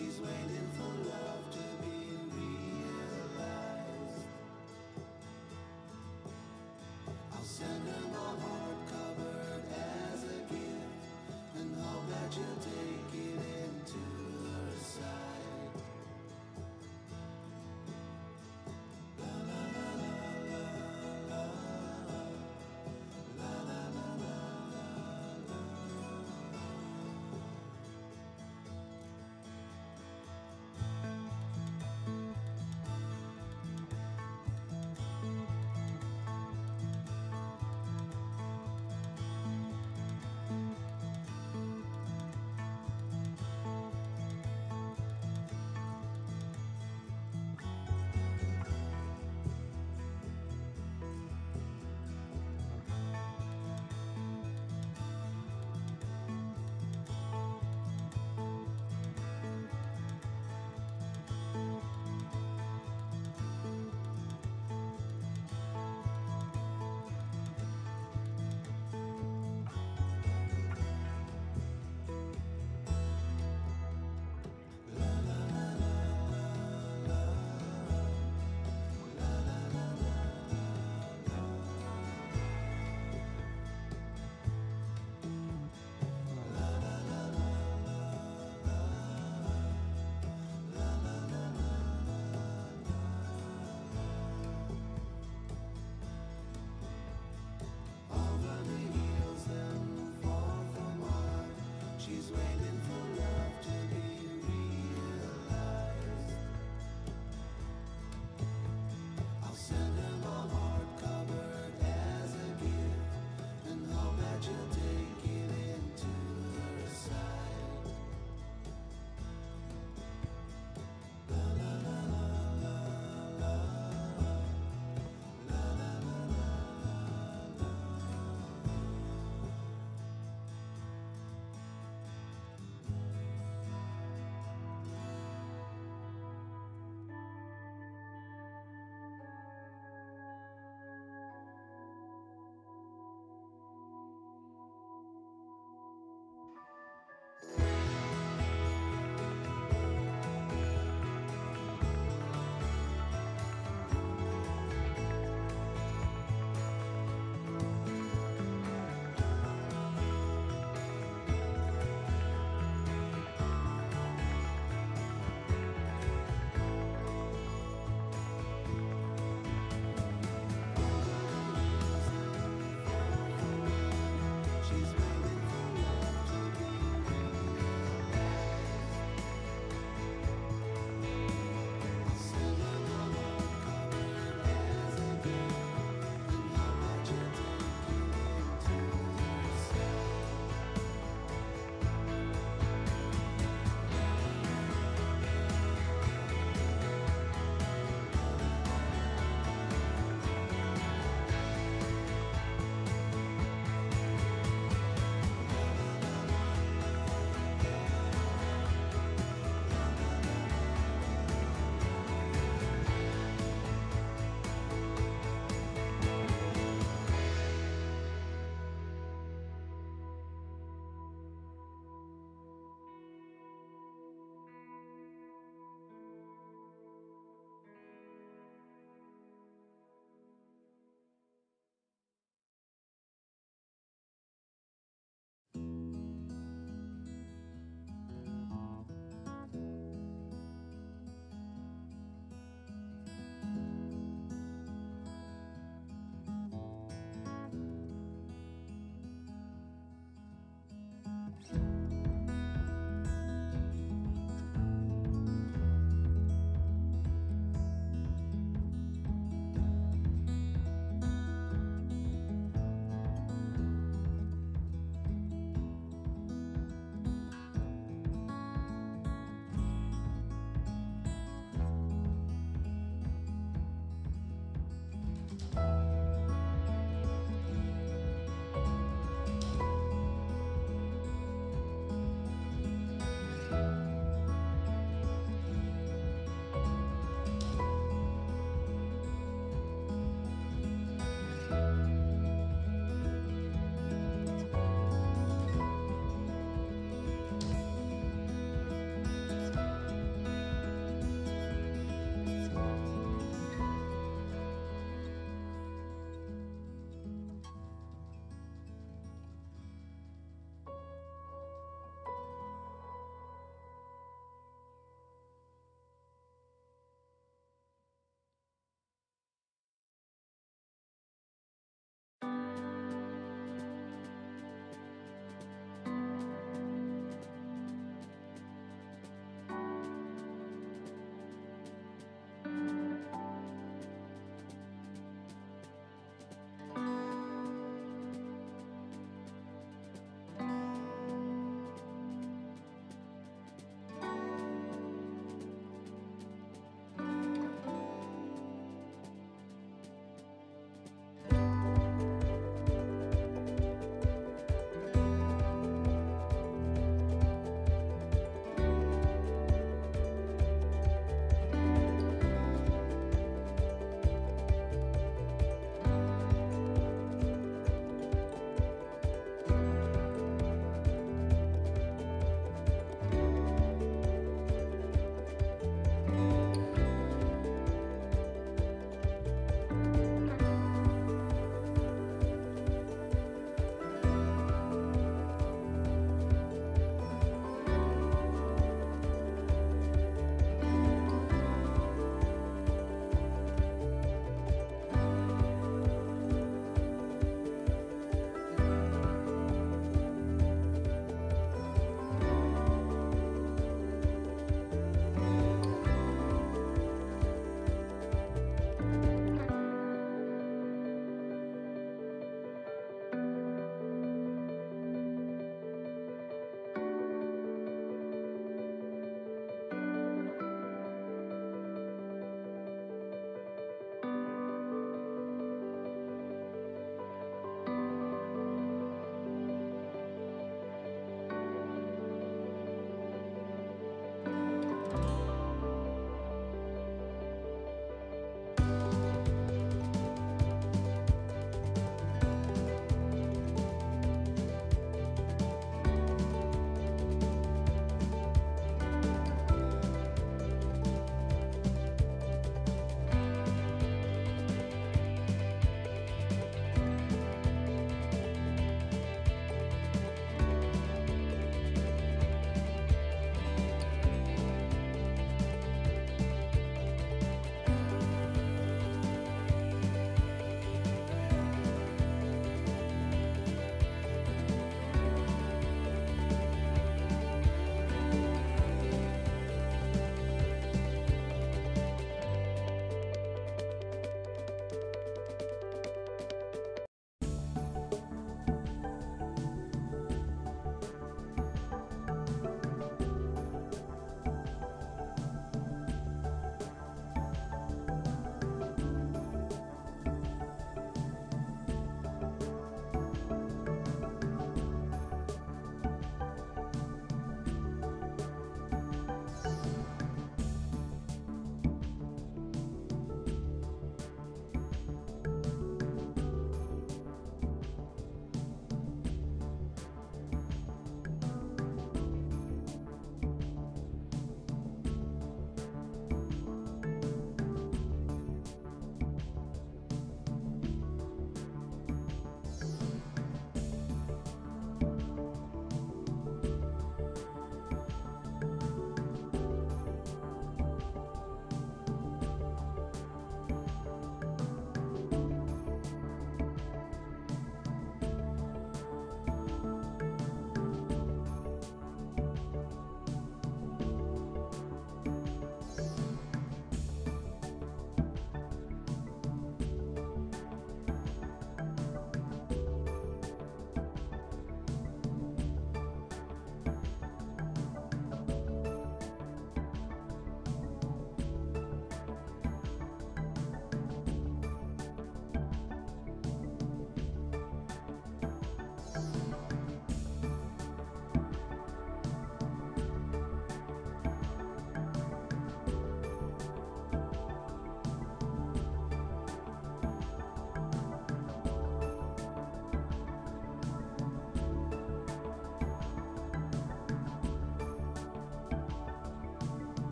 She's waiting for